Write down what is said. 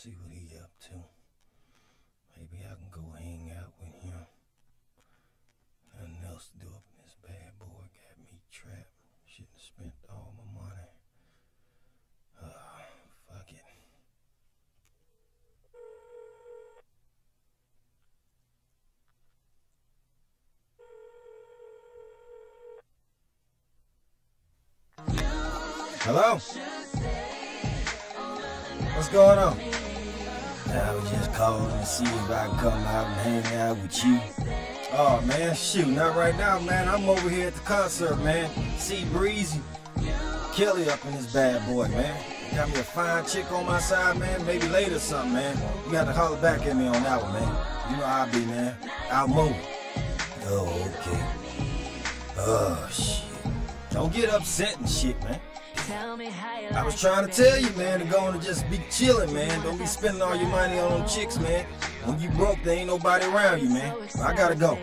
see what he up to. Maybe I can go hang out with him. Nothing else to do up in this bad boy got me trapped. Shouldn't have spent all my money. Uh, fuck it. Hello? What's going on? I was just calling to see if I can come out and hang out with you. Oh man, shoot, not right now, man. I'm over here at the concert, man. See Breezy, Kelly up in this bad boy, man. Got me a fine chick on my side, man. Maybe later something, man. You got to holler back at me on that one, man. You know how I be, man. Out moving. Oh, okay. Oh, shit. Don't get upset and shit, man. I was trying to tell you, man, to go and just be chilling, man. Don't be spending all your money on them chicks, man. When you broke, there ain't nobody around you, man. I gotta go.